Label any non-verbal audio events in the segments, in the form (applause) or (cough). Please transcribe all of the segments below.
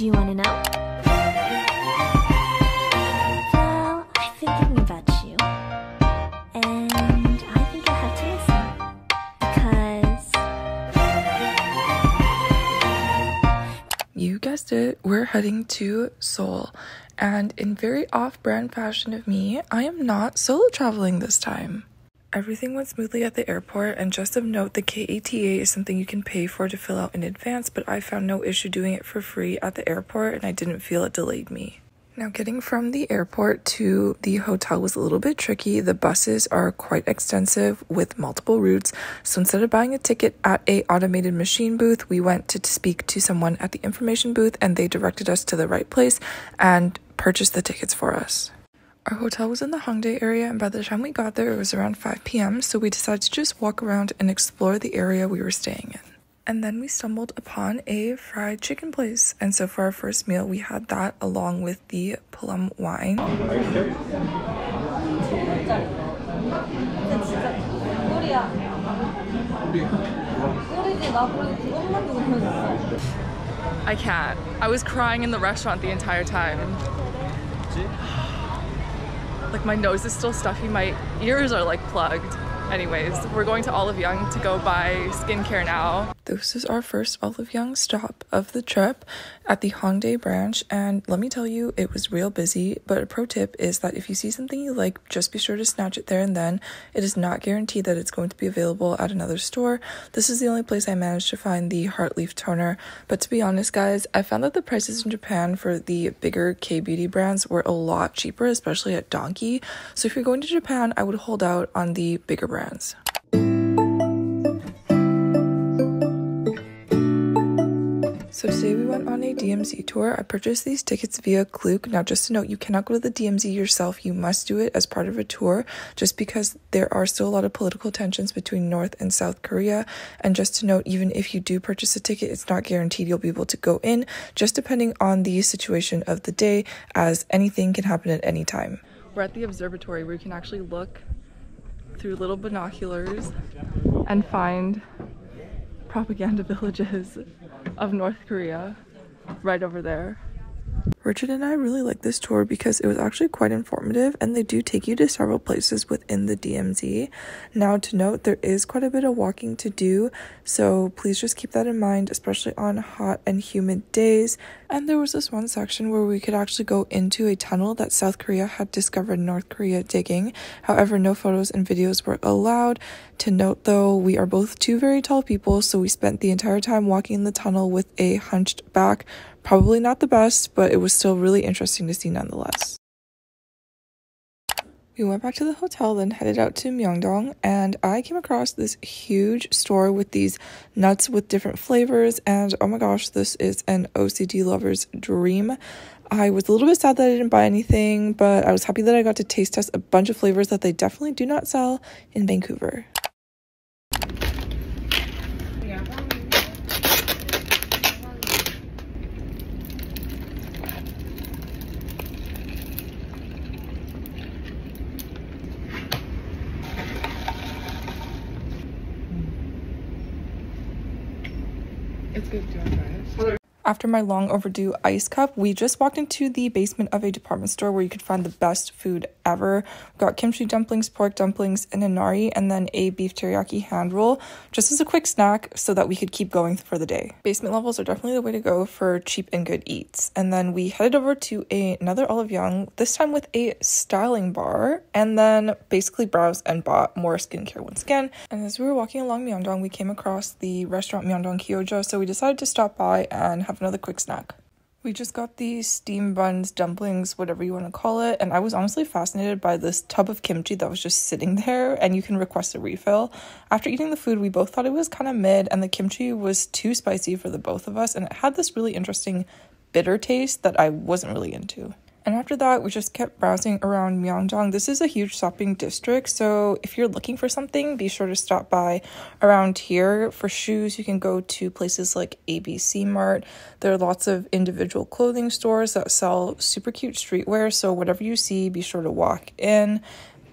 Do you want to know? Well, I've been thinking about you. And I think I have to listen. Because. You guessed it, we're heading to Seoul. And in very off brand fashion of me, I am not solo traveling this time. Everything went smoothly at the airport, and just of note, the K-ETA is something you can pay for to fill out in advance, but I found no issue doing it for free at the airport, and I didn't feel it delayed me. Now, getting from the airport to the hotel was a little bit tricky. The buses are quite extensive with multiple routes. So instead of buying a ticket at a automated machine booth, we went to speak to someone at the information booth and they directed us to the right place and purchased the tickets for us. Our hotel was in the Hongdae area, and by the time we got there, it was around 5 p.m., so we decided to just walk around and explore the area we were staying in. And then we stumbled upon a fried chicken place. And so for our first meal, we had that along with the plum wine. I can't. I was crying in the restaurant the entire time. Like my nose is still stuffy, my ears are like plugged. Anyways, we're going to Olive Young to go buy skincare now. This is our first Olive Young stop of the trip at the Hongdae branch, and let me tell you, it was real busy. But a pro tip is that if you see something you like, just be sure to snatch it there and then. It is not guaranteed that it's going to be available at another store. This is the only place I managed to find the Heartleaf toner. But to be honest, guys, I found that the prices in Japan for the bigger K beauty brands were a lot cheaper, especially at Donki. So if you're going to Japan, I would hold out on the bigger brands went on a DMZ tour. I purchased these tickets via Klook. Now, just to note, you cannot go to the DMZ yourself. You must do it as part of a tour, just because there are still a lot of political tensions between North and South Korea. And just to note, even if you do purchase a ticket, it's not guaranteed you'll be able to go in, just depending on the situation of the day, as anything can happen at any time. We're at the observatory where you can actually look through little binoculars and find propaganda (laughs) villages of North Korea right over there. Richard and I really liked this tour because it was actually quite informative and they do take you to several places within the DMZ. Now, to note, there is quite a bit of walking to do, so please just keep that in mind, especially on hot and humid days. And there was this one section where we could actually go into a tunnel that South Korea had discovered North Korea digging. However, no photos and videos were allowed. To note though, we are both two very tall people, so we spent the entire time walking in the tunnel with a hunched back Probably not the best, but it was still really interesting to see nonetheless. We went back to the hotel, then headed out to Myeongdong, and I came across this huge store with these nuts with different flavors. And oh my gosh, this is an OCD lover's dream. I was a little bit sad that I didn't buy anything, but I was happy that I got to taste test a bunch of flavors that they definitely do not sell in Vancouver. It's good. Do you want to try it? After my long overdue ice cup, we just walked into the basement of a department store where you could find the best food ever. We got kimchi dumplings, pork dumplings, and inari, and then a beef teriyaki hand roll, just as a quick snack so that we could keep going for the day. Basement levels are definitely the way to go for cheap and good eats. And then we headed over to a, another Olive Young, this time with a styling bar, and then basically browsed and bought more skincare once again. And as we were walking along Myeongdong, we came across the restaurant Myeongdong Kyoja, so we decided to stop by and have another quick snack. We just got these steam buns, dumplings, whatever you want to call it, and I was honestly fascinated by this tub of kimchi that was just sitting there, and you can request a refill. After eating the food, we both thought it was kind of mid, and the kimchi was too spicy for the both of us, and it had this really interesting bitter taste that I wasn't really into. And after that, we just kept browsing around Myeongdong. This is a huge shopping district, so if you're looking for something, be sure to stop by around here. For shoes, you can go to places like ABC Mart. There are lots of individual clothing stores that sell super cute streetwear, so whatever you see, be sure to walk in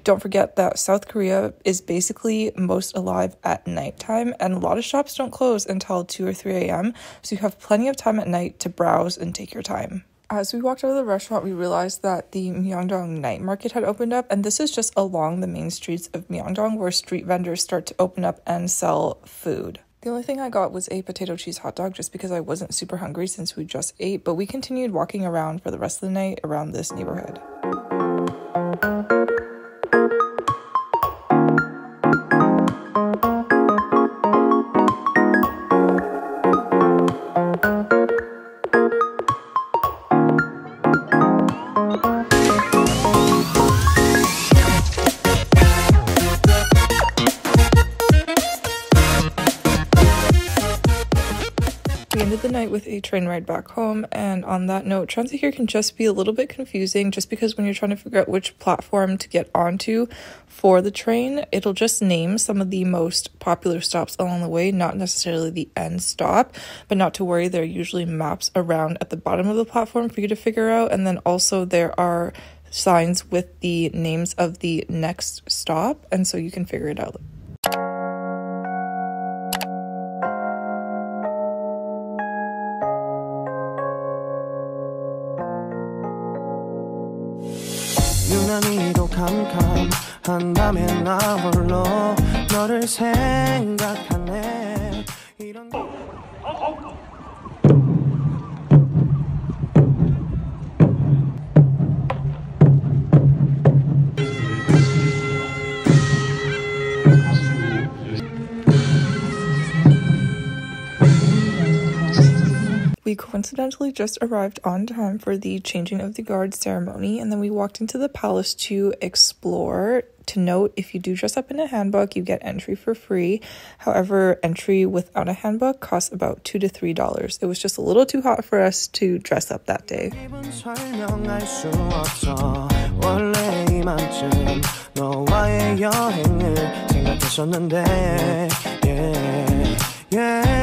don't forget that South Korea is basically most alive at nighttime, and a lot of shops don't close until 2 or 3 a.m., so you have plenty of time at night to browse and take your time. As we walked out of the restaurant, we realized that the Myeongdong night market had opened up, and this is just along the main streets of Myeongdong where street vendors start to open up and sell food. The only thing I got was a potato cheese hot dog just because I wasn't super hungry since we just ate, but we continued walking around for the rest of the night around this neighborhood. With a train ride back home, and on that note, transit here can just be a little bit confusing just because when you're trying to figure out which platform to get onto for the train, it'll just name some of the most popular stops along the way, not necessarily the end stop. But not to worry, there are usually maps around at the bottom of the platform for you to figure out, and then also there are signs with the names of the next stop, and so you can figure it out. 캄캄한 밤에 나 홀로 너를 생각하 coincidentally just arrived on time for the changing of the guard ceremony, and then we walked into the palace to explore. To note, if you do dress up in a hanbok, you get entry for free. However, entry without a hanbok costs about two to three dollars. It was just a little too hot for us to dress up that day. 기분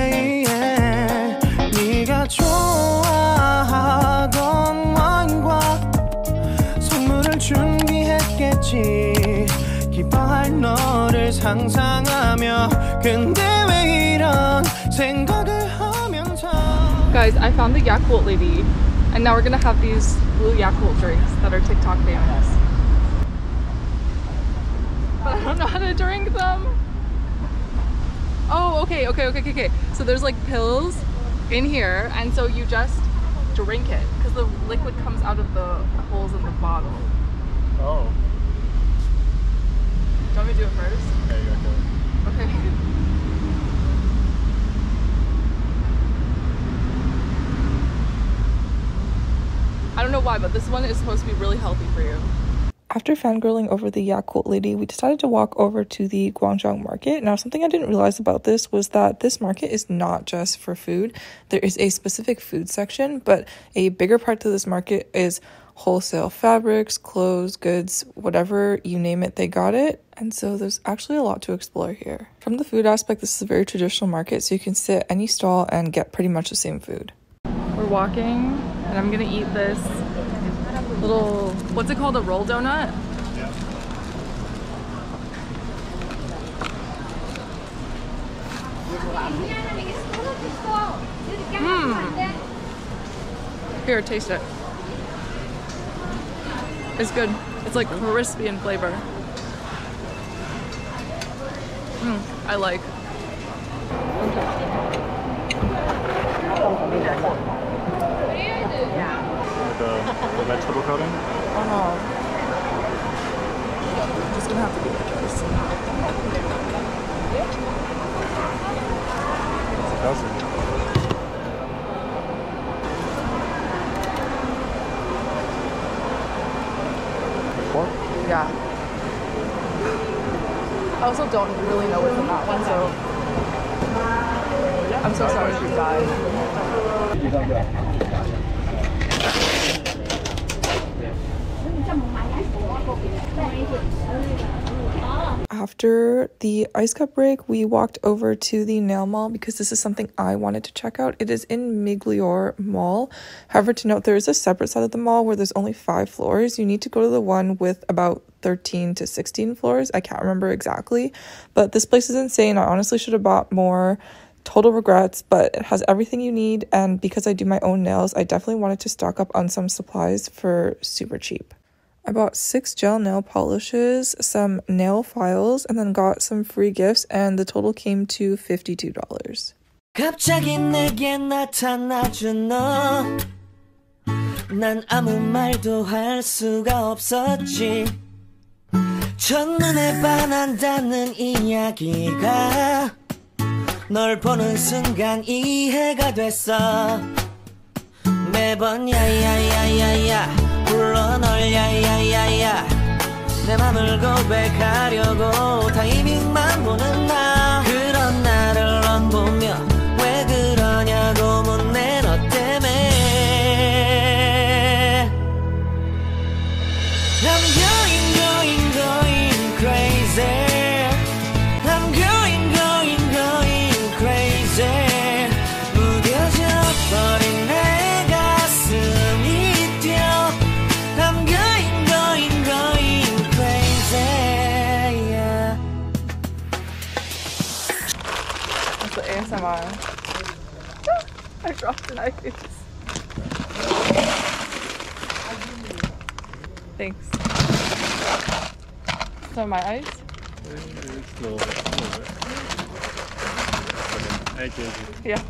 너를 상상하며 근데 왜 이런 생각을 하면서 Guys, I found the Yakult lady, and now we're gonna have these blue Yakult drinks that are TikTok famous. But I don't know how to drink them. Oh, okay, okay, okay, okay, okay. So there's like pills in here, and so you just drink it because the liquid comes out of the holes in the bottle. Oh, Do you want me to do it first? okay, okay. (laughs) Okay. I don't know why, but this one is supposed to be really healthy for you. After fangirling over the Yakult lady, we decided to walk over to the Gwangjang market. Now, something I didn't realize about this was that this market is not just for food. There is a specific food section, but a bigger part to this market is wholesale fabrics, clothes, goods, whatever you name it, they got it. And so there's actually a lot to explore here. From the food aspect, this is a very traditional market, so you can sit any stall and get pretty much the same food. We're walking, and I'm gonna eat this little, what's it called, a roll donut? Mmm. Here, taste it. It's good. It's like crispy in flavor. Mm, I like. The, the vegetable coating? Uh-huh. Just gonna have to be the choice. It's a dozen. Pork? Yeah. I also don't really know what's in that one, so I'm so sorry you died. After the ice cup break, we walked over to the nail mall because this is something I wanted to check out. It is in Migliore Mall. However, to note, there is a separate side of the mall where there's only five floors. You need to go to the one with about 13 to 16 floors. I can't remember exactly, but this place is insane. I honestly should have bought more. Total regrets, but it has everything you need. And because I do my own nails, I definitely wanted to stock up on some supplies for super cheap. I bought six gel nail polishes, some nail files, and then got some free gifts, and the total came to $52. 갑자기 내게 나타나준 너. 난 아무 말도 할 수가 없었지. 첫눈에 반한다는 이야기가 널 보는 순간 이해가 됐어. 매번 야야야야야 불러 널 야야야야. 내 맘을 고백하려고 타이밍만 보는 I dropped an ice. Thanks. So my? It's a little bit. A little bit. I gave you. Yeah.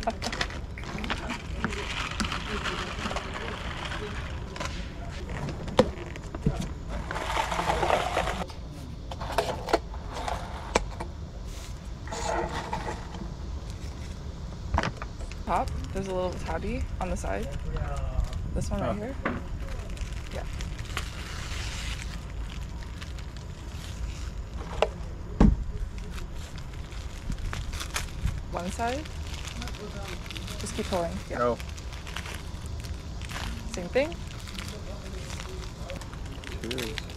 Top, there's a little tabby on the side. This one right Oh. here. Yeah. One side. Just keep pulling. Yeah. Oh, Same thing. cheers.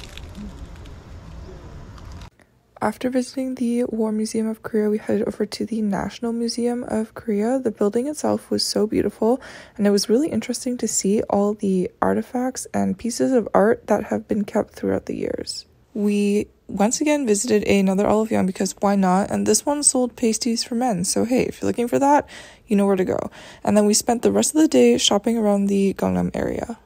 After visiting the War Museum of Korea, we headed over to the National Museum of Korea. The building itself was so beautiful, and it was really interesting to see all the artifacts and pieces of art that have been kept throughout the years. We once again visited another Olive Young because why not? And this one sold pasties for men, so hey, if you're looking for that, you know where to go. And then we spent the rest of the day shopping around the Gangnam area.